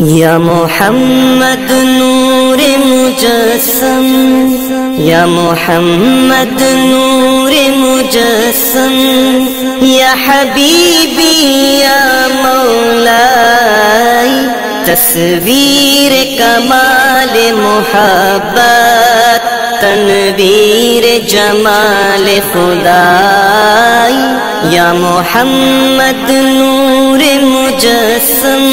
يا محمد نور مجسم. يا محمد نور مجسم. يا حبيبي يا مولاي تصوير كمال محبت. تنویر جمال خدائی یا محمد نور مجسم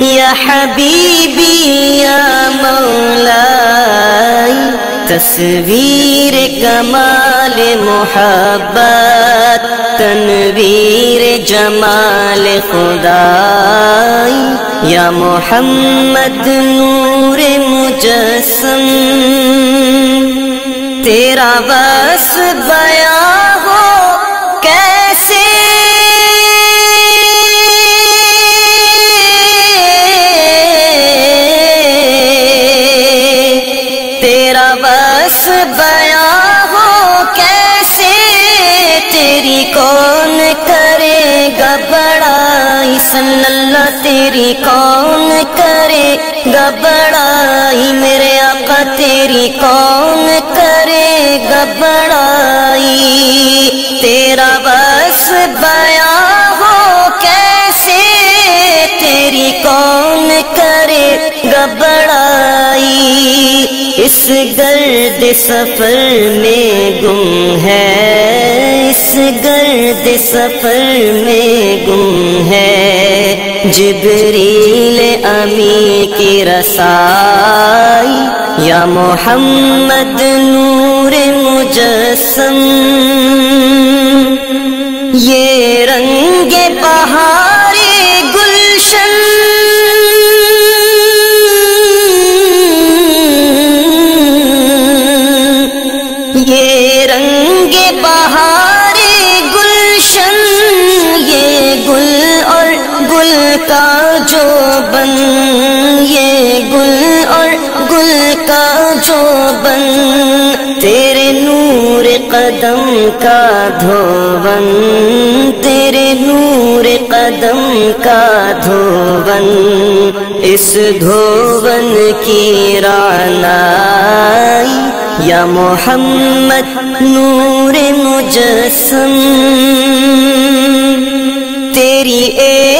یا حبیبی یا مولائی۔ تصویر کمال محبت تنویر جمال خدا یا محمد نور مجسم تیرا بس بیان کون کرے گا بڑائی صلی اللہ تیری؟ کون کرے گا بڑائی میرے آقا تیری؟ کون کرے گا بڑائی تیرا بس بیاں ہو کیسے؟ تیری کون کرے گا بڑائی اس گرد سفر میں گم ہے۔ اس گرد سفر میں گم ہے۔ جبریل امی کی رسائی یا محمد نور مجسم۔ یہ رنگ پہاڑے جو بن یہ گل اور گل کا جو بن تیرے نور قدم کا دھون تیرے نور قدم کا دھون اس دھون کی رعنائی یا محمد نور مجسم۔ تیری ایک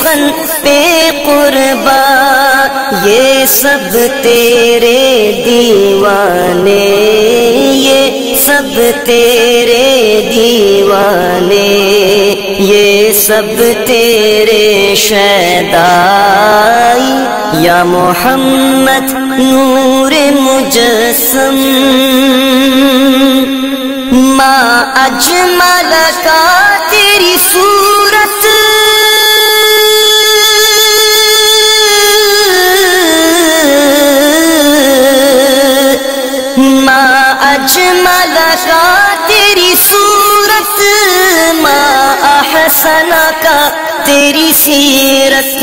سخن پہ قربا، یہ سب تیرے دیوانے، یہ سب تیرے دیوانے، یہ سب تیرے شیدائی۔ یا محمد نور مجسم ماں اجمل کا تیری صورت آج اجمل تیری صورت ماں احسنا کا، تیری سیرت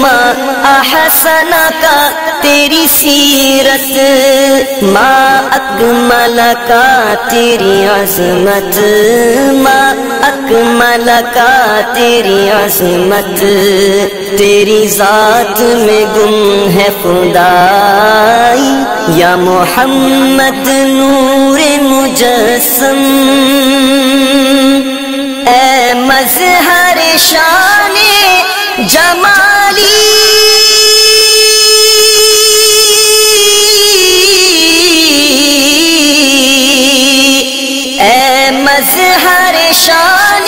ماں احسنا کا، تیری سیرت ماں اکمل کا، تیری عظمت ماں اکمل تیری عظمت، تیری ذات میں گم ہے خدائی، یا محمد نور مجسم۔ اے مظہر شان جمالی۔ اے مظہر شان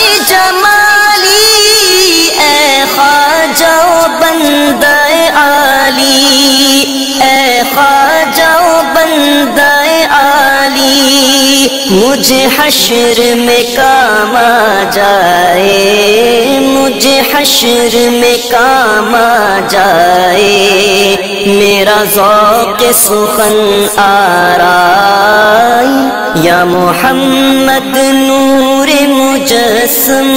بندہ عالی، اے خواجہ بندہ عالی، مجھے حشر میں کام آ جائے، مجھے حشر میں کام آ جائے، میرا ذوق سخن آ رہا یا محمد نور مجسم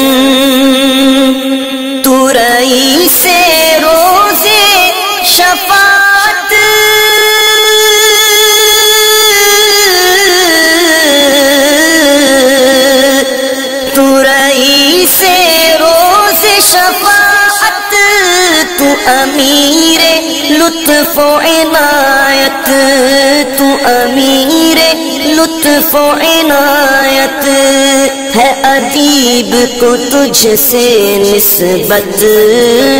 امیر لطف و عنایت تو امیر لطف و عنایت ہے ادیب کو تجھ سے نسبت،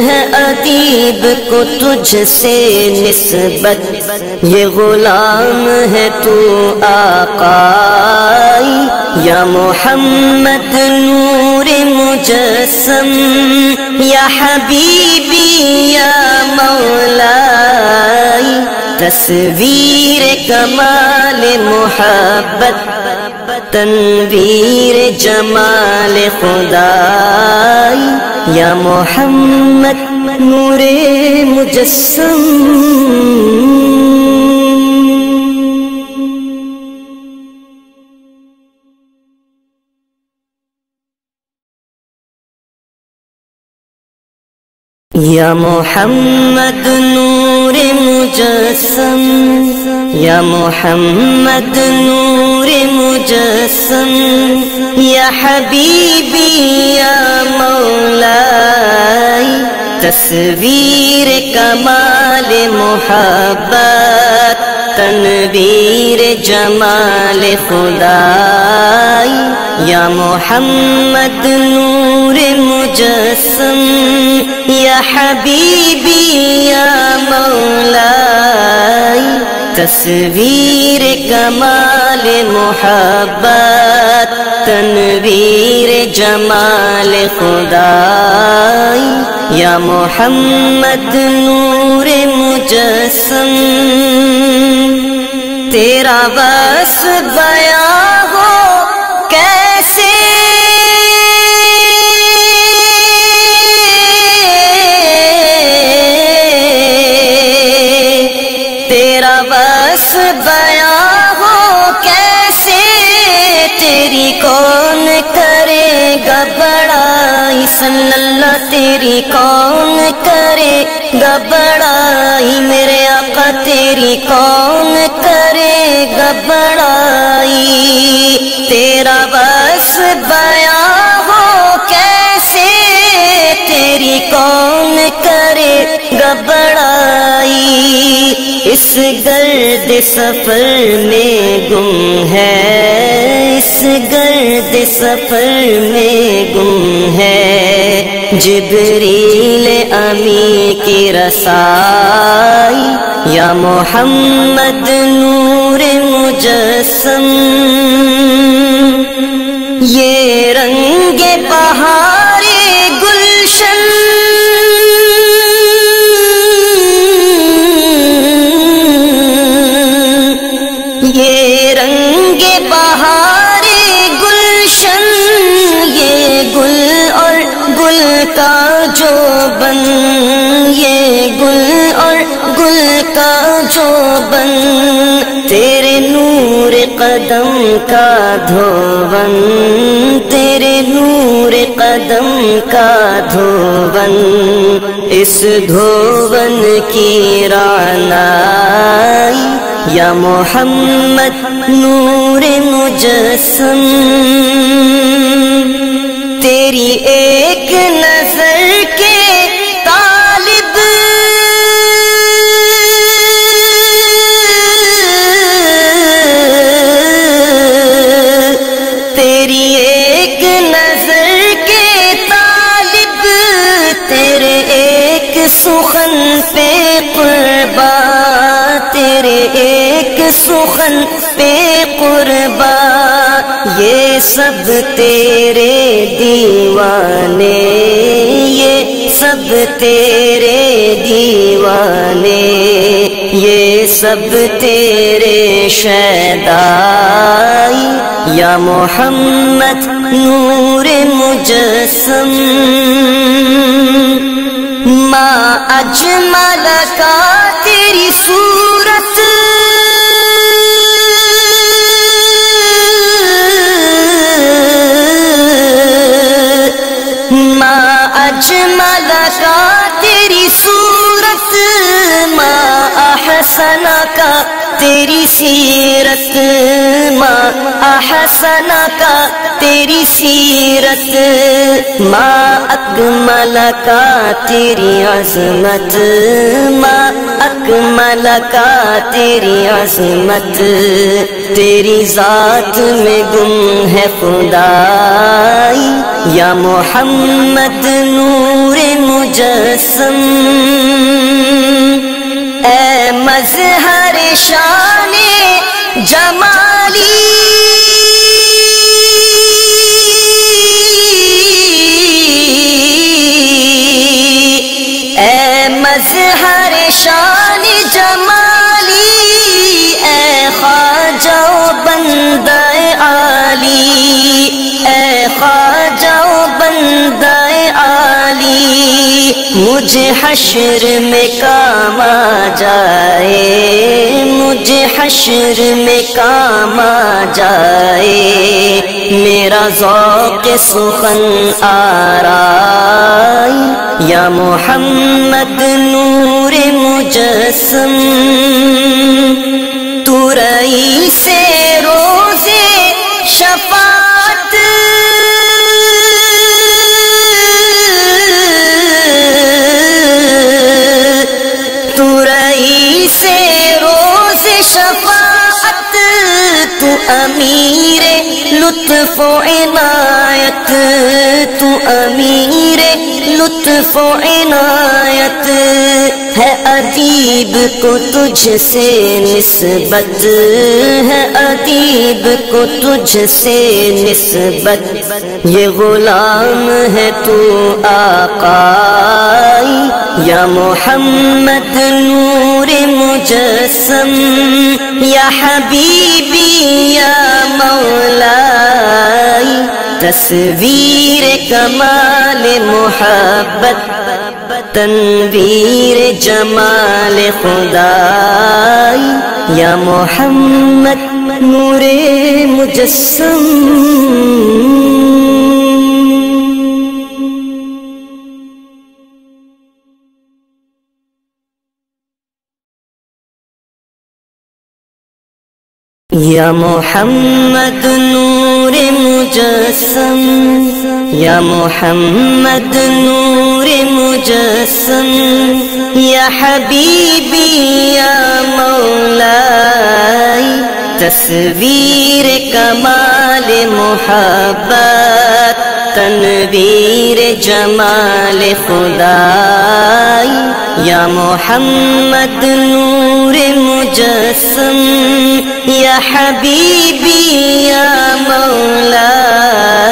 ہے ادیب کو تجھ سے نسبت۔ یہ غلام ہے تو آقائی، یا محمد نور مجسم، یا حبیبی، یا مولائی تصویر کمال محبت تنویر جمال خدائی۔ یا محمد نور مجسم۔ یا محمد نور مجسم، یا محمد نور مجسم، یا حبیبی، یا مولائی، تصویر کمال محبت، تنویر جمال خدائی، یا محمد نور مجسم، یا حبیبی، یا مولائی۔ تصویر کمال محبت، تنویر جمال خدائی۔ یا محمد نور مجسم، تیرا بس بیاں بیاں ہو کیسے؟ تیری کون کرے گا بڑائی صلی اللہ تیری کون کرے گا بڑائی میرے آقا، تیری کون کرے گا بڑائی تیرا بس بیاں ہو کیسے؟ تیری کون کرے گا بڑائی اس گرد سفر میں گم ہے، اس گرد سفر میں گم ہے۔ جبریل امی کی رسائی یا محمد نور مجسم۔ یہ رنگ پہاڑے یہ رنگ بہار گلشن، یہ گل اور گل کا جو بن، یہ گل اور گل کا جو بن۔ تیرے نور قدم کا دھون، تیرے نور قدم کا دھون۔ اس دھون کی رانائی یا محمد نور مجسم تیری ایک نظر ایک سخن پہ قربا، یہ سب تیرے دیوانے، یہ سب تیرے دیوانے، یہ سب تیرے شیدائی۔ یا محمد نور مجسم ماں اجمل کا تیری صورت۔ ماں اجمل کا تیری صورت ماں احسن کا تیری سیرت ماں احسن کا تیری سیرت ماں اکمل کا تیری عظمت ماں اکمل کا تیری عظمت تیری ذات میں گم ہے خدائی، یا محمد نور مجسم۔ اے مظہر شان جمالی اے مظہر شان جمالی اے خواجہ بندہ عالی اے خواجہ بندہ مجھے حشر میں کام آ جائے، مجھے حشر میں کام آ جائے۔ میرا ذوق سخن آ رہا یا محمد نور مجسم۔ تو رئی تو امیر لطف و عنایت تو امیر لطف و عنایت ہے ادیب کو تجھ سے نسبت، ہے ادیب کو تجھ سے نسبت۔ یہ غلام ہے تو آقائی، یا محمد نور مجسم، یا حبیبی، یا مولائی تصویر کمال محبت تنویر جمال خدائی۔ یا محمد نور مجسم۔ یا محمد نور مجسم یا محمد نور مجسم یا حبیبی یا مولا تصویر کمال محبت تنویر جمال خدائی۔ یا محمد نور مجسم یا حبیبی یا مولائی۔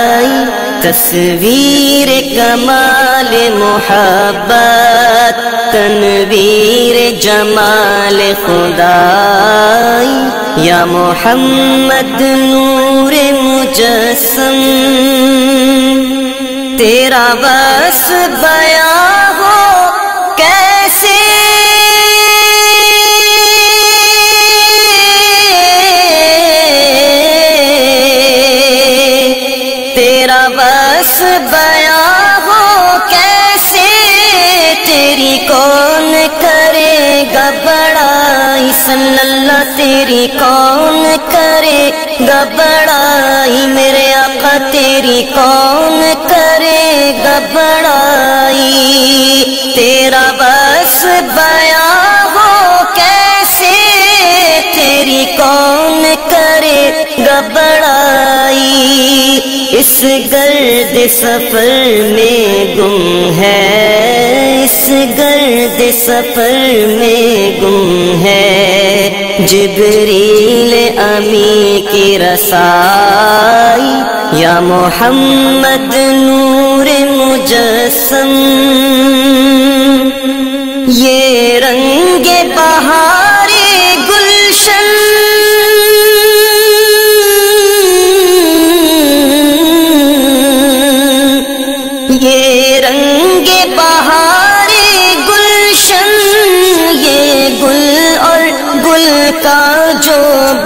تصویر کمال محبت، تنویر جمال خدائی۔ یا محمد نور مجسم، تیرا بس بیاں ہو، کیسے صلی اللہ تیری کون کرے گا بڑائی میرے آقا تیری کون کرے گا بڑائی تیرا بس بیاں اس گرد سفر میں گم ہے، اس گرد سفر میں گم ہے۔ جبریل امی کی رسائی یا محمد نور مجسم، یہ رنگ بہارے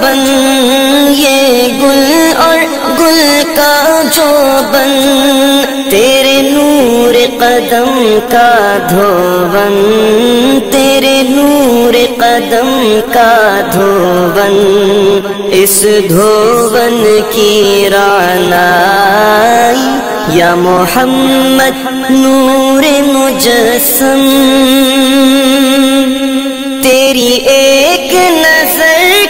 بن یہ گل اور گل کا جو بن تیرے نور قدم کا دھوون تیرے نور قدم کا دھوون اس دھوون کی رانائی یا محمد نور مجسم۔ تیری ایک نظر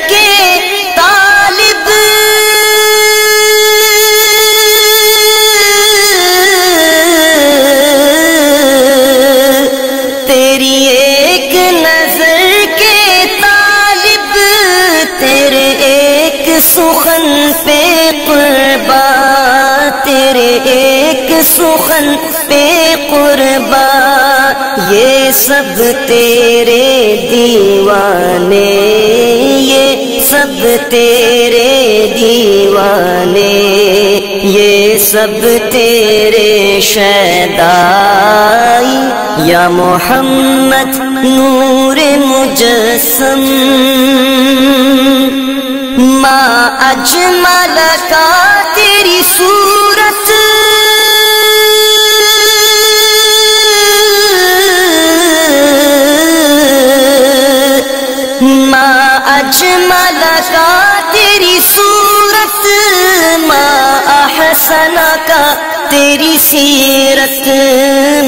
سخن پہ قربا تیرے ایک سخن پہ قربا یہ سب تیرے دیوانے، یہ سب تیرے دیوانے، یہ سب تیرے شیدائی۔ یا محمد نور مجسم ماں اجمل کا تیری صورت۔ ماں اجمل کا تیری صورت۔ ماں احسن کا تیری سیرت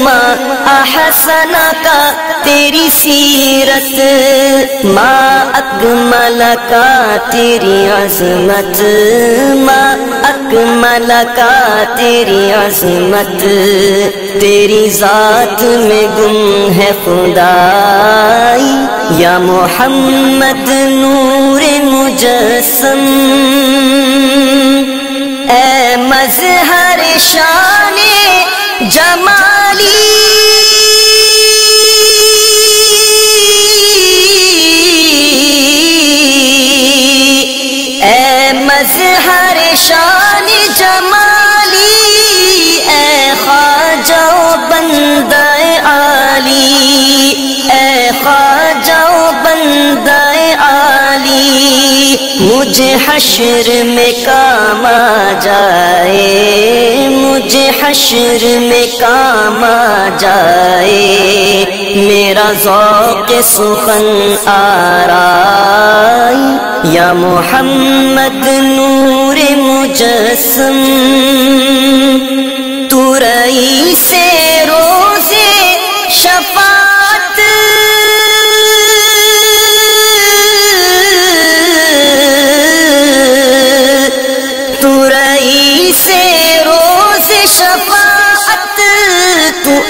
ماں احسن کا تیری سیرت ماں اکمل کا تیری عظمت ماں اکمل کا تیری عظمت تیری ذات میں گم ہے خدائی، یا محمد نور مجسم۔ اے مظہر شان جمالی۔ اے مظہر شان جمالی اے خواجہ بندہ عالی۔ اے خواجہ بندہ مجھے حشر میں کام آ جائے، مجھے حشر میں کام آ جائے۔ میرا ذوق سخن آرائی، یا محمد نور مجسم۔ تو رئی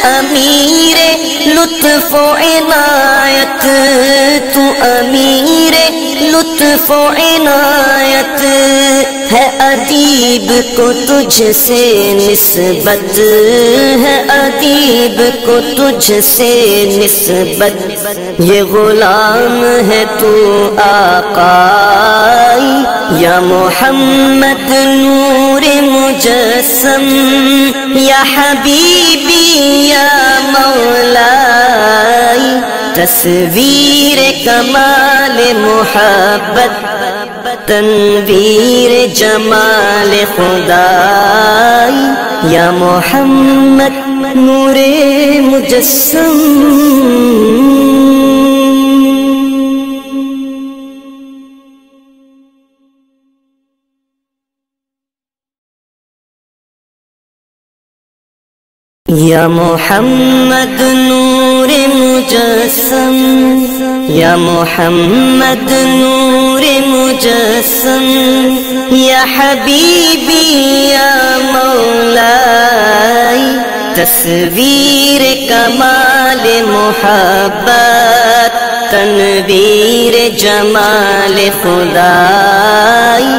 امیر لطف و عنایت، تو امیر لطف و عنایت ہے ادیب کو تجھ سے نسبت، ہے ادیب کو تجھ سے نسبت۔ یہ غلام ہے تو آقائی، یا محمد نور مجسم، یا حبیبی، یا مولائی۔ تصویر کمال محبت، تنویر جمال خدائی۔ یا محمد نور مجسم۔ یا محمد نور مجسم۔ یا محمد نور مجسم۔ یا حبیبی یا مولائی تصویر کمال محبت تنویر جمال خدائی۔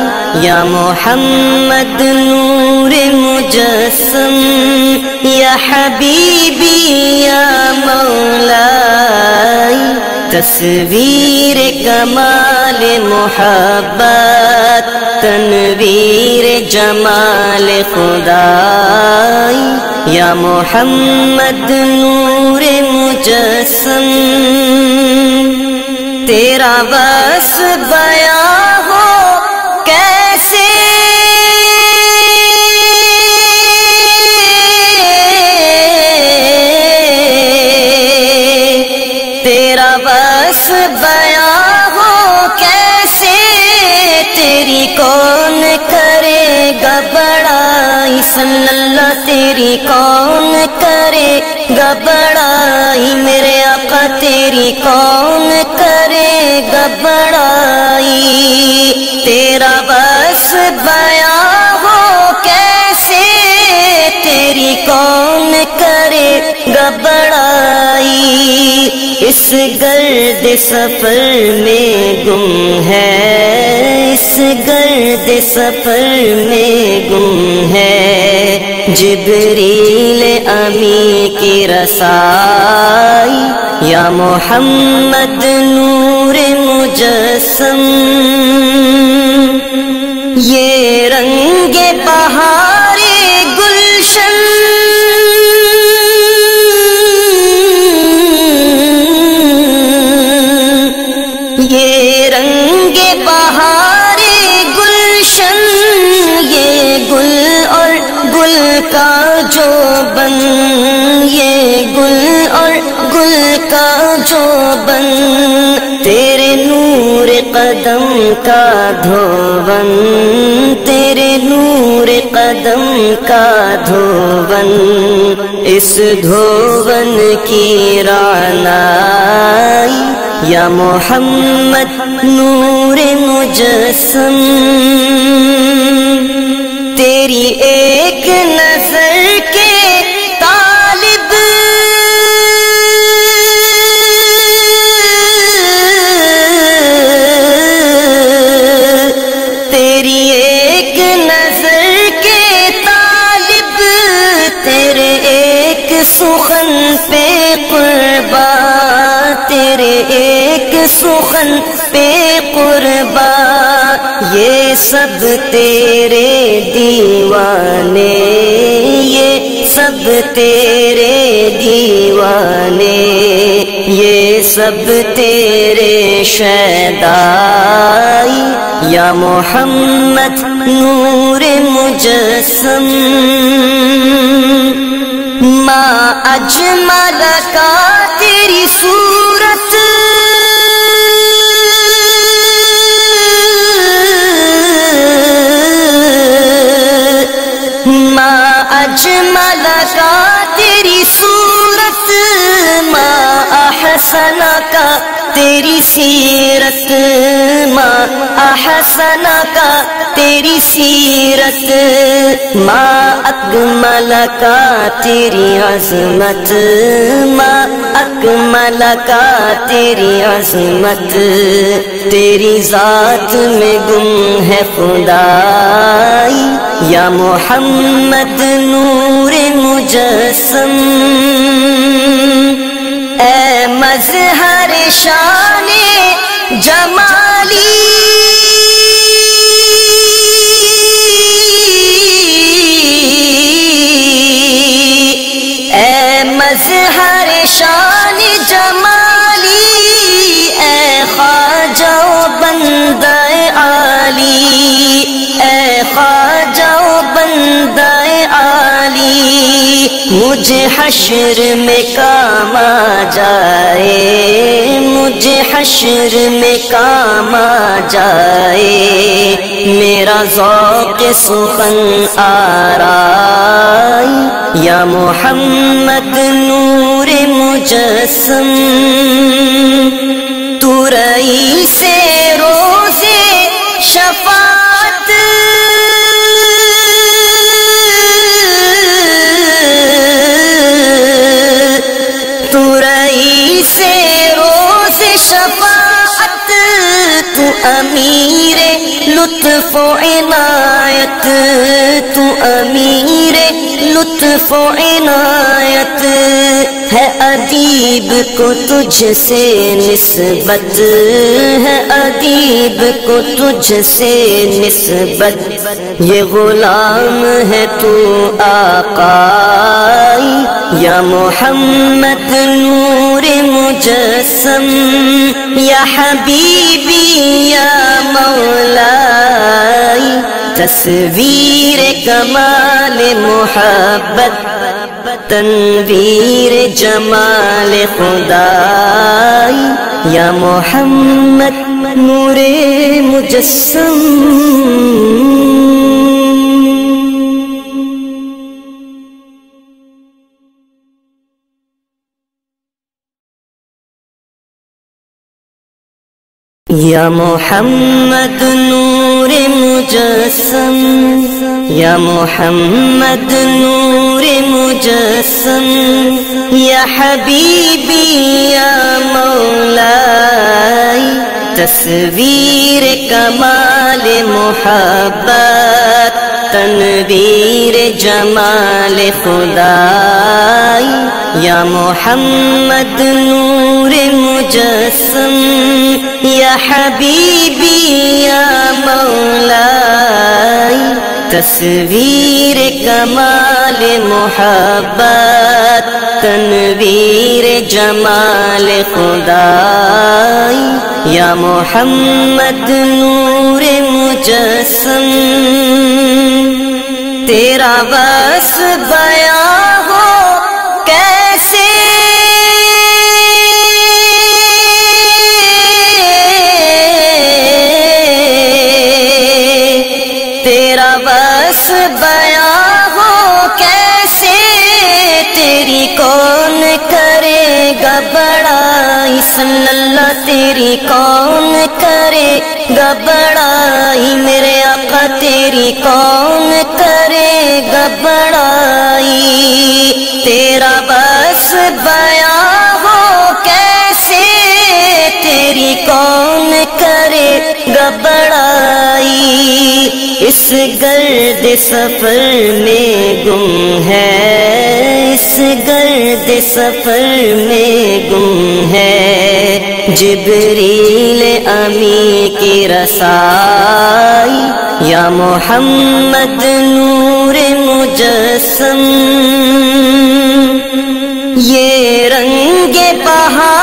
یا محمد نور مجسم یا حبیبی یا مولائی۔ تصویر کمال محبت تنویر جمال خدا یا محمد نور مجسم تیرا بس بیان کون کرے گا بڑائی؟ سن اللہ تیری کون کرے گا بڑائی؟ میرے آقا تیری کون کرے گا بڑائی؟ تیرا بس بیان اس گرد سفر میں گم ہے، اس گرد سفر میں گم ہے۔ جبریل امی کی رسائی یا محمد نور مجسم، یہ رنگ جو بن یہ گل اور گل کا جو بن، تیرے نور قدم کا دھوبن تیرے نور قدم کا دھوبن اس دھوبن کی رانائی یا محمد نور مجسم۔ تیری ایک سخن پہ قربا تیرے ایک سخن پہ قربا یہ سب تیرے دیوانے، یہ سب تیرے دیوانے، یہ سب تیرے شیدائی۔ یا محمد نور مجسم۔ ماں اجمل کا تیری صورت۔ ماں اجمل کا تیری صورت، ماں احسن کا تیری سیرت۔ ماں احسن کا تیری سیرت، ماں اکمل کا تیری عظمت، ماں اکمل کا تیری عظمت، تیری ذات میں گم ہے خدائی، یا محمد نور مجسم۔ اے مظہر شان جمالی شان جمالی، اے خواجہ بندہ عالی، اے خواجہ بندہ عالی، مجھے حشر میں کام آ جائے، مجھے حشر میں کام آ جائے، میرا ذوق سخن آرائی، یا محمد نور مجسم تو رئی سے روزے شفاعت تو سے روز شفاعت تو امیر لطف و عنایت، تو امیر لطف و عنایت ہے ادیب کو تجھ سے نسبت، ہے ادیب کو تجھ سے نسبت۔ یہ غلام ہے تو آقائی، یا محمد نور مجسم، یا حبیبی، یا مولائی تصویر کمال محبت تنویر جمال خدائی۔ یا محمد نور مجسم۔ یا محمد مجسم یا محمد نور مجسم یا حبیبی یا مولائی تصویر کمال محبت تنویر جمال خدائی یا محمد نور مجسم یا حبیبی یا مولائی تصویر کمال محبت تنویر جمال خدائی۔ یا محمد نور مجسم تیرا بس بیان گا بڑائی صلی اللہ تیری کون کرے گا بڑائی میرے آقا تیری کون کرے گا بڑائی تیرا بس بیاں ہو کیسے تیری کون کرے گا بڑائی اس گرد سفر میں گم ہے، اس گرد سفر میں گم ہے۔ جبریل امی کی رسائی یا محمد نور مجسم، یہ رنگ پہاڑے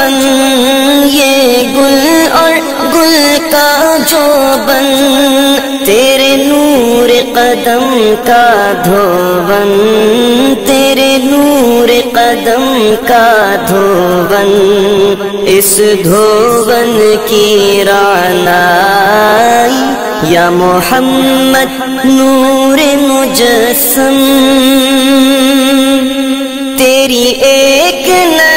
بن یہ گل اور گل کا جو بن تیرے نور قدم کا دھوبن تیرے نور قدم کا دھوبن اس دھوبن کی رانائی یا محمد نور مجسم تیری ایک نظر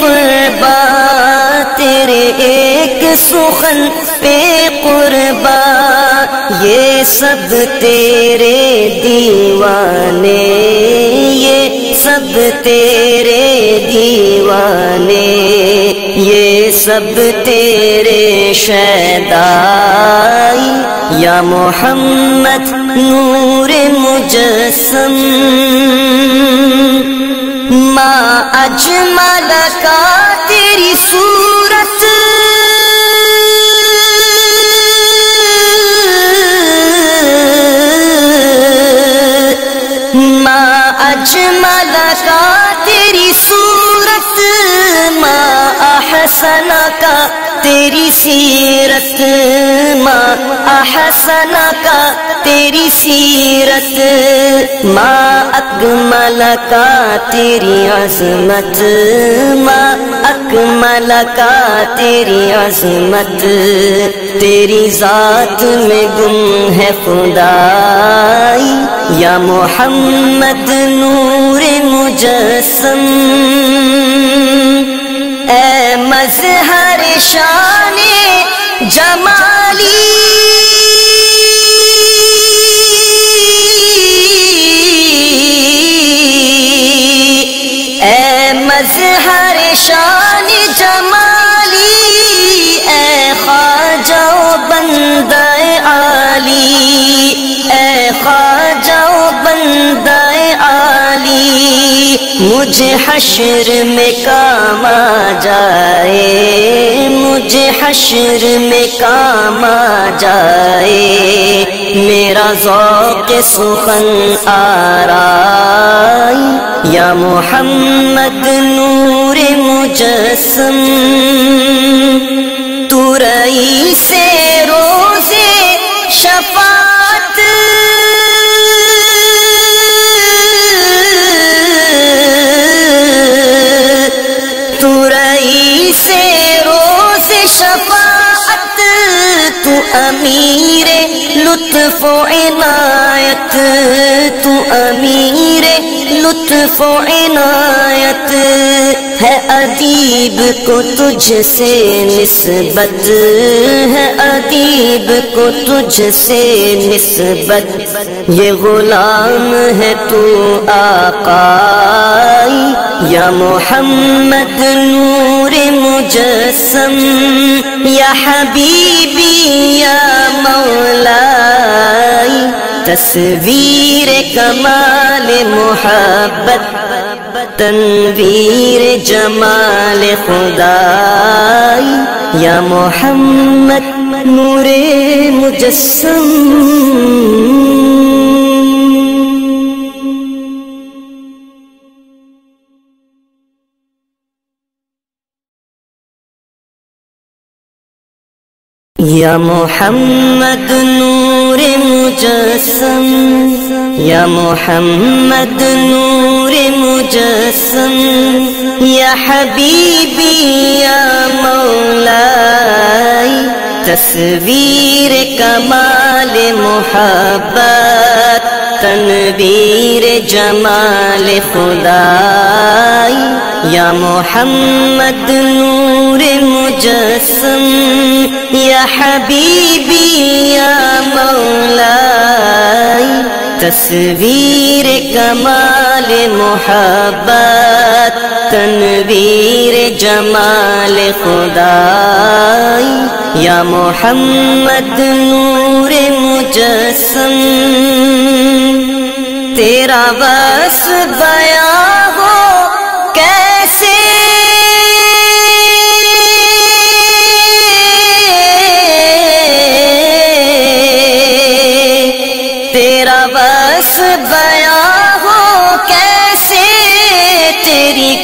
قربا تیرے ایک سخن پہ قربا یہ سب تیرے دیوانے، یہ سب تیرے دیوانے، یہ سب تیرے شیدائی۔ یا محمد نور مجسم ماں، اجمل کا تیری صورت۔ ماں، اجمل کا تیری صورت۔ ماں، احسن کا تیری سیرت۔ ماں، احسن کا تیری سیرت، ماں اکمل کا تیری عظمت، ماں اکمل کا تیری عظمت، تیری ذات میں گم ہے خدائی، یا محمد نور مجسم۔ اے مظہر شان جمالی مظہر شان جمالی، اے خواجہ بندہ عالی، اے خواجہ بندہ عالی مجھے حشر میں کام آ جائے مجھے حشر میں کام آ جائے میرا ذوق سخن آرائی۔ یا محمد نور مجسم، تو رئی سے روزے شفاعت۔ تو رئی سے روز شفاعت، تو امیر لطف و عنایت، تو امیر لطف و عنایت ہے ادیب کو تجھ سے نسبت، ہے ادیب کو تجھ سے نسبت۔ یہ غلام ہے تو آقائی، یا محمد نور مجسم، یا حبیبی، یا مولائی تصویر کمال محبت تنویر جمال خدائی۔ یا محمد نور مجسم۔ یا محمد نور مجسم، یا محمد نور مجسم، یا حبیبی، یا مولائی، تصویر کمال محبت، تنویر جمال خدائی یا محمد نور مجسم، یا حبیبی، یا مولائی، تصویر کمال محبت، تنویر جمال خدائی، یا محمد نور مجسم، تیرا بس بیاں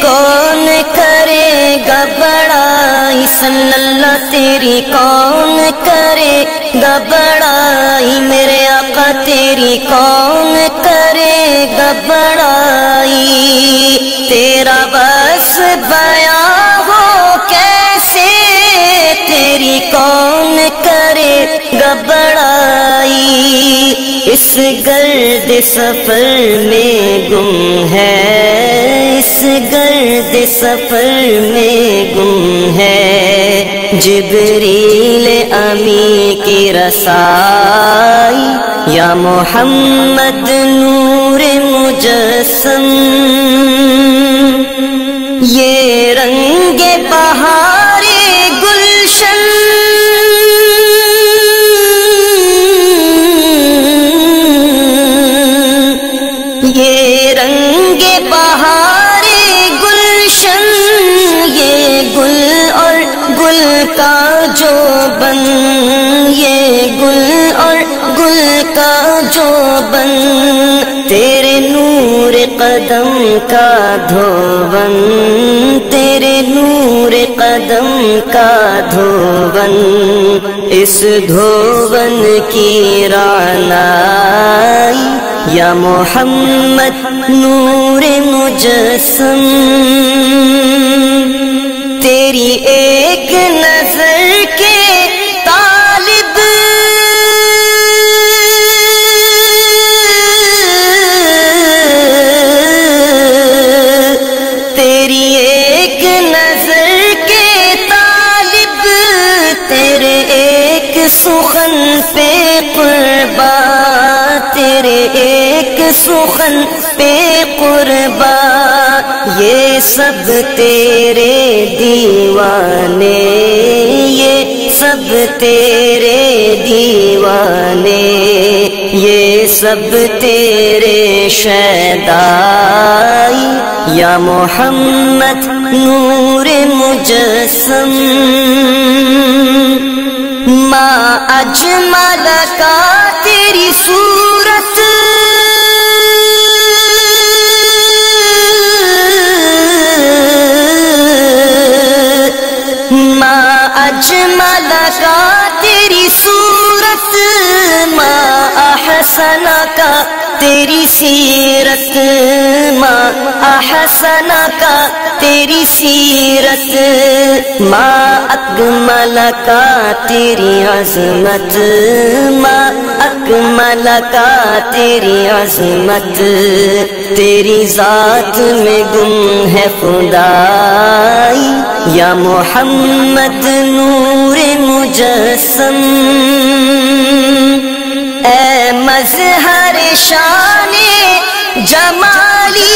کون کرے گا بڑائی صلی اللہ تیری؟ کون کرے گا بڑائی میرے آقا تیری؟ کون کرے گا بڑائی تیرا بس بیاں ہو کیسے؟ تیری کون کرے گا بڑائی اس گرد سفر میں گم ہے، اس گرد سفر میں گم ہے۔ جبریل امی کی رسائی یا محمد نور مجسم، یہ رنگ بہارے یہ رنگ بہارے گلشن، یہ گل اور گل کا جو بن، یہ گل اور گل کا جو بن۔ تیرے نور قدم کا دھوبن تیرے نور قدم کا دھوبن اس دھوبن کی رعنائی یا محمد نور مجسم، تیری ایک نظر کے طالب۔ تیری ایک نظر کے طالب، تیرے ایک سخن پہ قربا تیرے ایک سخن پہ قربا، یہ سب تیرے دیوانے، یہ سب تیرے دیوانے، یہ سب تیرے شیدائی۔ یا محمد نور مجسم، ما اجمل کا تیری اجمل کا تیری صورت ماں احسن کا، تیری سیرت ماں۔ احسن کا، تیری سیرت ماں۔ اکمل کا، تیری عظمت ماں۔ اکمل کا، تیری عظمت۔ تیری ذات میں گم ہے خدا یا محمد نور مجسم۔ اے مظہر شان جمالی۔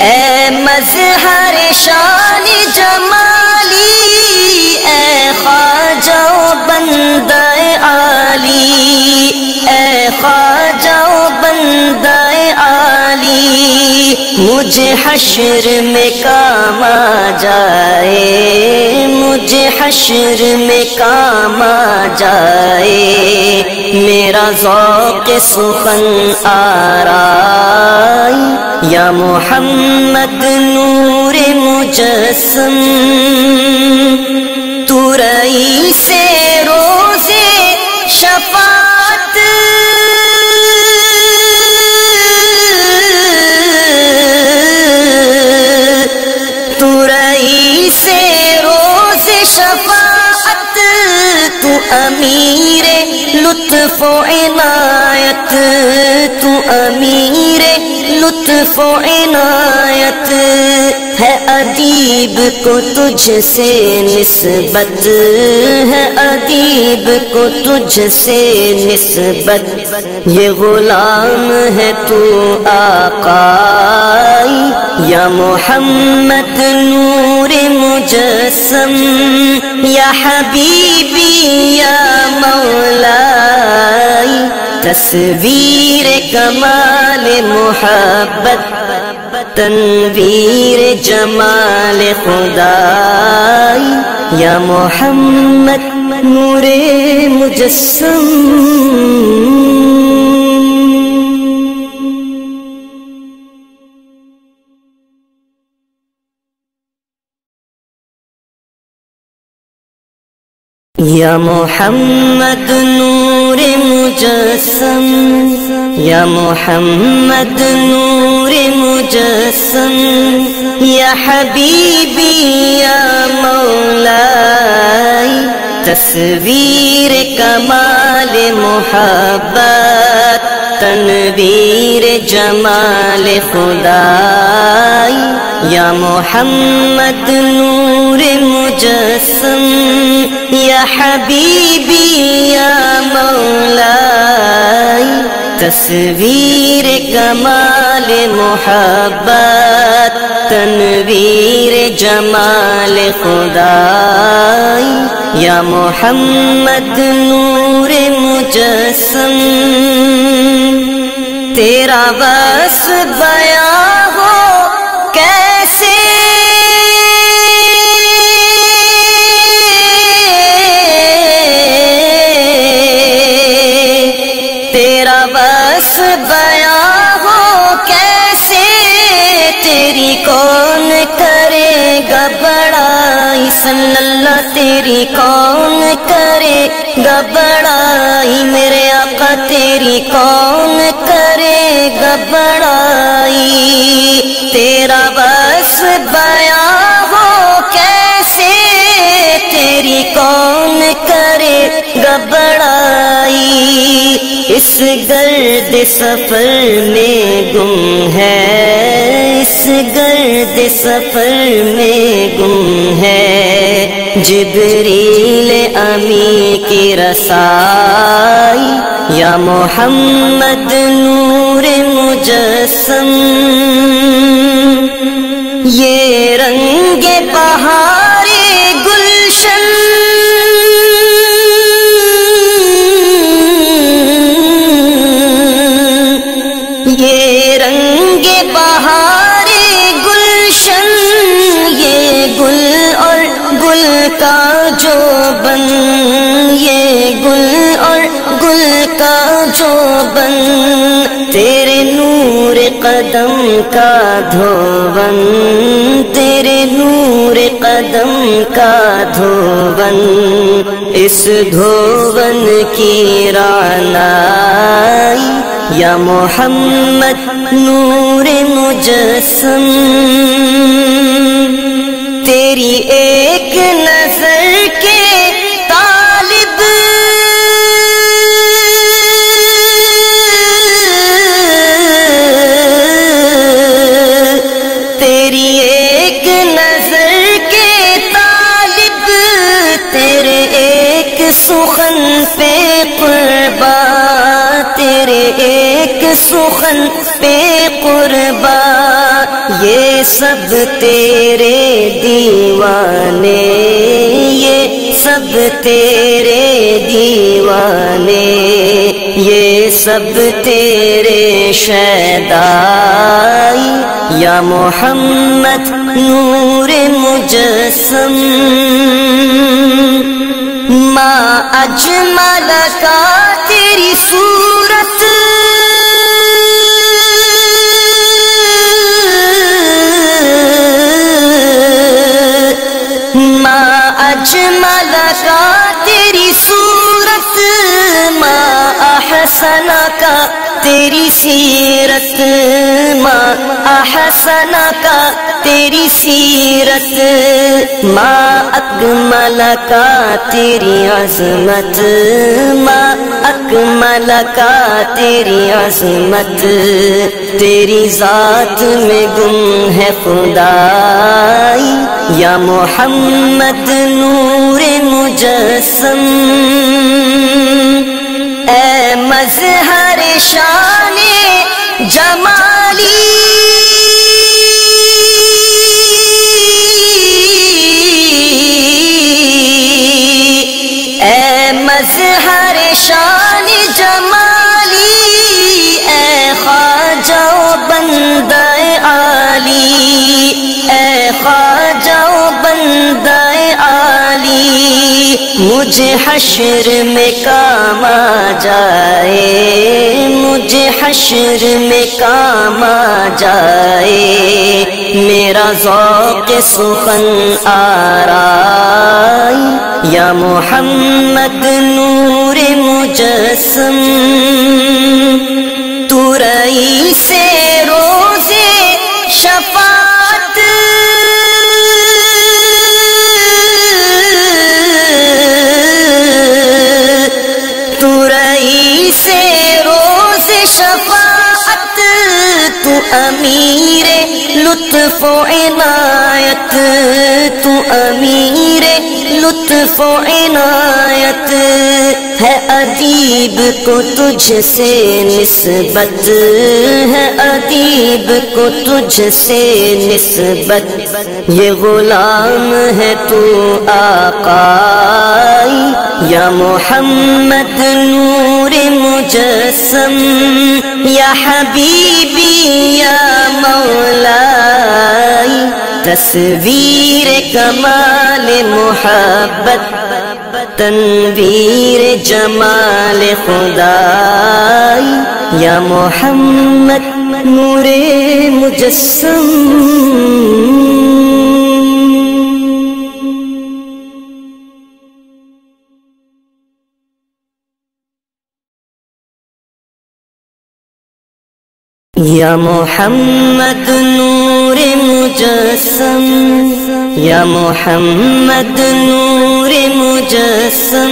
اے مظہر شان جمالی اے خواجہ بندہ عالی۔ اے خواجہ بندہ عالی مجھے حشر میں کام آ جائے، مجھے حشر میں کام آ جائے، میرا ذوق سخن آ رہا یا محمد نور مجسم، تو رئی سے روزے شفاعت امیر لطف و عنایت تو امیر لطف و عنایت۔ ہے ادیب کو تجھ سے نسبت، ہے ادیب کو تجھ سے نسبت۔ یہ غلام ہے تو آقا یا محمد نور مجسم۔ یا حبیبی، یا مولا تصویر کمال محبت تنویر جمال خدا یا محمد نور مجسم۔ یا محمد نور مجسم۔ یا محمد نور مجسم، یا حبیبی، یا مولائی، تصویر کمال محبت، تنویر جمال خدائی، یا محمد نور مجسم، یا حبیبی، یا مولائی تصویر کمال محبت تنویر جمال خدائی۔ یا محمد نور مجسم تیرا بس بیان حسن اللہ تیری کون کرے گا بڑائی میرے آقا تیری کون کرے گا بڑائی؟ تیرا بس بیاں ہو کیسے تیری کون کرے گا اس گرد سفر میں گم ہے، اس گرد سفر میں گم ہے۔ جبریل امی کی رسائی یا محمد نور مجسم، یہ رنگ پہاڑے جو بن یہ گل اور گل کا جو بن تیرے نور قدم کا دھوبن، تیرے نور قدم کا دھوبن، اس دھوبن کی رانائی یا محمد نور مجسم۔ تیری ایک نظر سخن پہ قربا تیرے ایک سخن پہ قربا یہ سب تیرے دیوانے، یہ سب تیرے دیوانے، یہ سب تیرے شیدائی۔ یا محمد نور مجسم۔ ماں اجمل کا تیری صورت۔ ماں اجمل کا تیری صورت۔ ماں احسن کا تیری سیرت۔ ماں احسن کا تیری سیرت، ماں اکمل کا تیری عظمت، ماں اکمل کا تیری عظمت، تیری ذات میں گم ہے خدائی، یا محمد نور مجسم۔ اے مظہر شان جمالی شان جمالی اے خواجہ بندہ عالی اے خواجہ بندہ مجھے حشر میں کام آ جائے، مجھے حشر میں کام آ جائے۔ میرا ذوق سخن آرائی، یا محمد نور مجسم۔ تو رئی امیر لطف و عنایت، تو امیر لطف و عنایت ہے ادیب کو تجھ سے نسبت، ہے ادیب کو تجھ سے نسبت۔ یہ غلام ہے تو آقائی، یا محمد نور مجسم۔ یا حبیبی یا مولائی تصویر کمال محبت تنویر جمال خدائی یا محمد نور مجسم۔ يا محمد نور مجسم. يا محمد نور مجسم.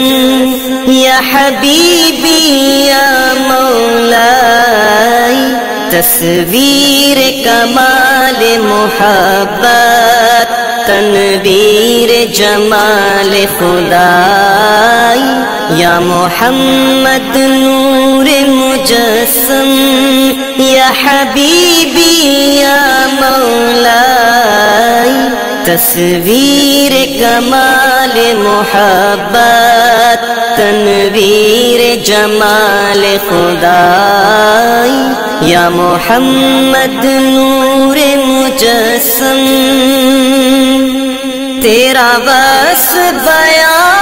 يا حبيبي يا مولاي تصوير كمال محبت. تنویر جمال خدائی یا محمد نور مجسم یا حبیبی یا مولائی تصویر کمال محبت تنویر جمال خدائی۔ یا محمد نور مجسم تیرا بس بیان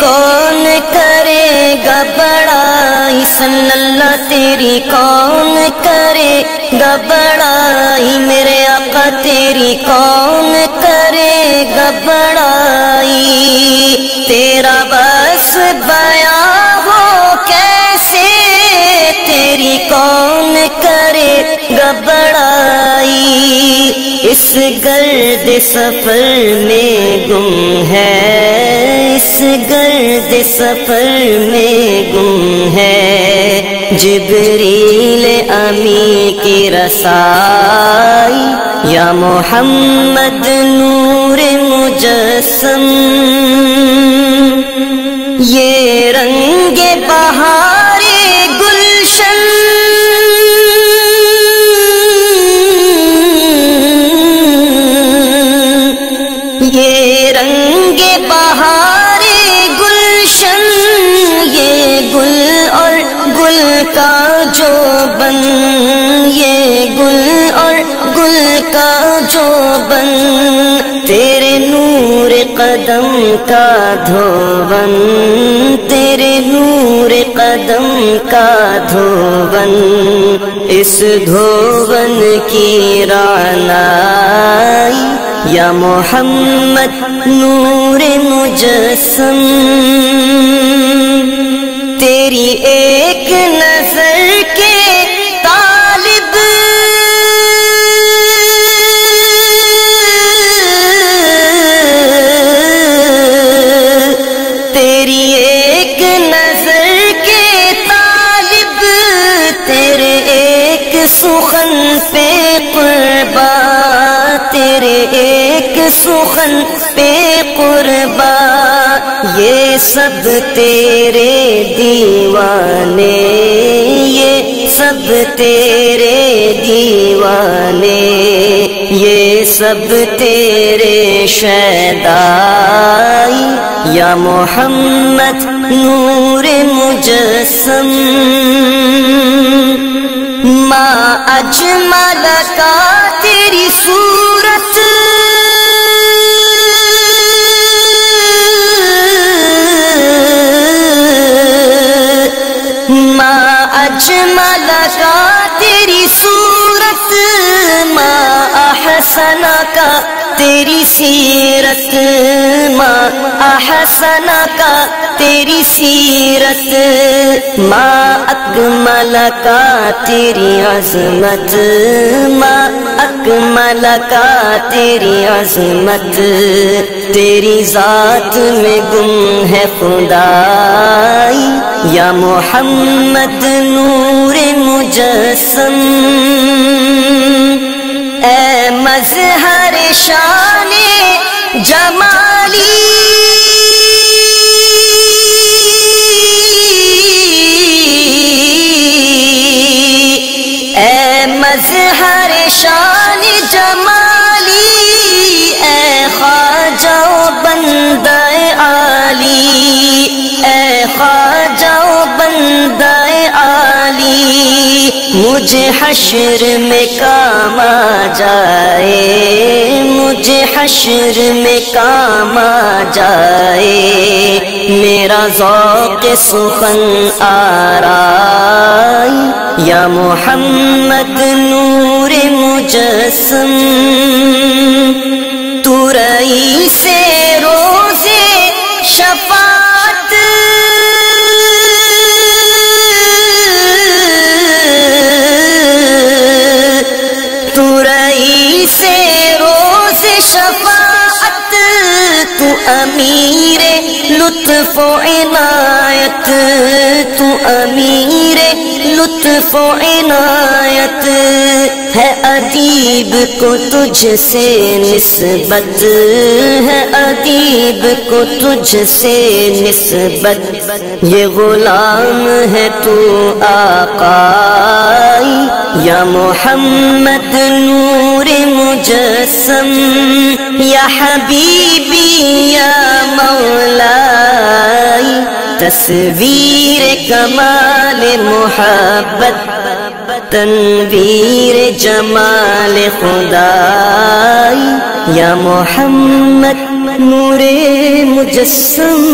کون کرے گا بڑائی صلی اللہ تیری کون کرے گا بڑائی میرے آقا، تیری کون کرے گا بڑائی تیرا بس بیان اس گرد سفر میں گم ہے، اس گرد سفر میں گم ہے۔ جبریل امی کی رسائی یا محمد نور مجسم، یہ رنگ بہار قدم کا دھوبن تیرے نور قدم کا دھوبن اس دھوبن کی رانائی یا محمد نور مجسم۔ تیری ایک سخن پہ قربا تیرے ایک سخن پہ قربا یہ سب تیرے دیوانے، یہ سب تیرے دیوانے، یہ سب تیرے شیدائی۔ یا محمد نور مجسم۔ ماں اجمل کا تیری صورت۔ ماں اجمل کا تیری صورت۔ ماں احسن کا تیری سیرت۔ ماں احسن کا تیری سیرت، ماں اکمل کا تیری عظمت، ماں اکمل کا تیری عظمت، تیری ذات میں گم ہے خدائی، یا محمد نور مجسم۔ اے مظہر شان جمالی از ہر شان جمالی مجھے حشر میں کام آ جائے، مجھے حشر میں کام آ جائے۔ میرا ذوق سخن آ رہا یا محمد نور مجسم۔ تو رئی امیر لطف و عنایت تو امیر لطف و عنایت ہے ادیب کو تجھ سے نسبت، ہے ادیب کو تجھ سے نسبت۔ یہ غلام ہے تو آقائی، یا محمد نور مجسم۔ یا حبیبی، یا مولائی تصویر کمال محبت تنویر جمال خدائی۔ یا محمد نور مجسم۔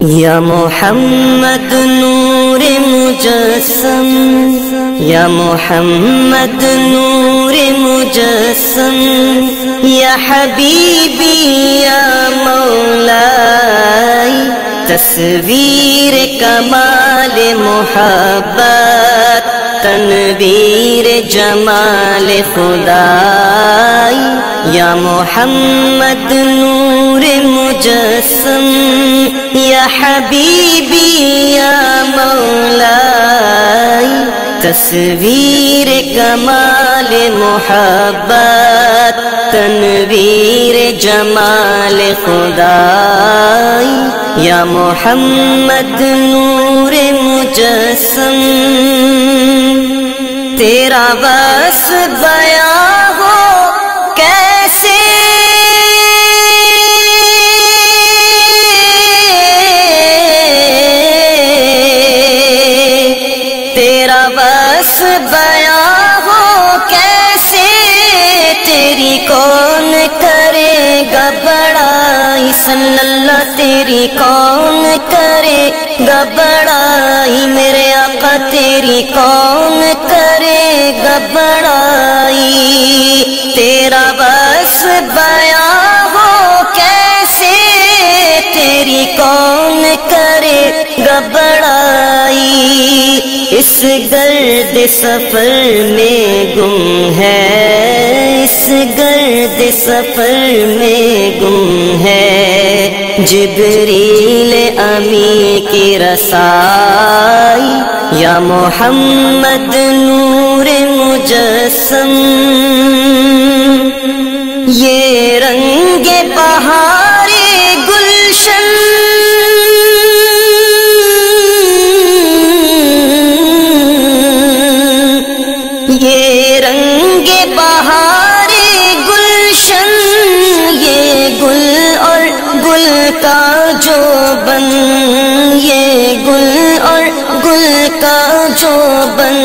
یا محمد نور مجسم. يا محمد نور مجسم. يا حبيبي يا مولاي تصوير كمال محبت. تنویر جمال خدائی، یا محمد نور مجسم، یا حبیبی، یا مولائی، تصویر کمال محبت، تنویر جمال خدائی یا محمد نور مجسم، تیرا بس بیان ہو کیسے؟ تیرا بس بیان ہو کیسے؟ تیری کون بڑائی صلی اللہ تیری کون کرے گا بڑائی میرے آقا تیری کون کرے گا بڑائی تیرا بس بیان ہو کیسے تیری کون کرے گا بڑائی اس گرد سفر میں گم ہے اس گرد سفر میں گم ہے جبریل امی کی رسائی یا محمد نور مجسم یہ رنگ بہارے جو بن یہ گل اور گل کا جو بن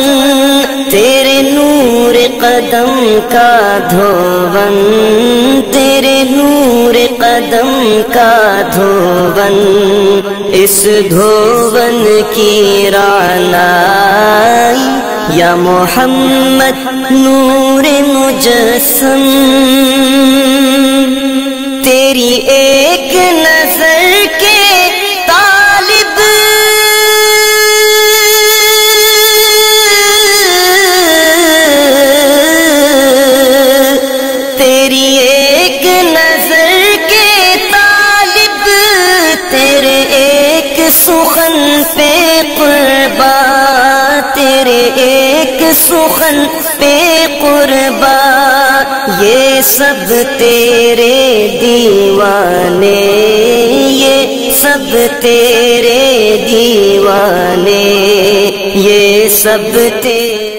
تیرے نور قدم کا دھون تیرے نور قدم کا دھون اس دھون کی رانائی یا محمد نور مجسم۔ تیری ایک نظر سخن پہ قربا تیرے ایک سخن پہ قربا یہ سب تیرے دیوانے، یہ سب تیرے دیوانے، یہ سب تیرے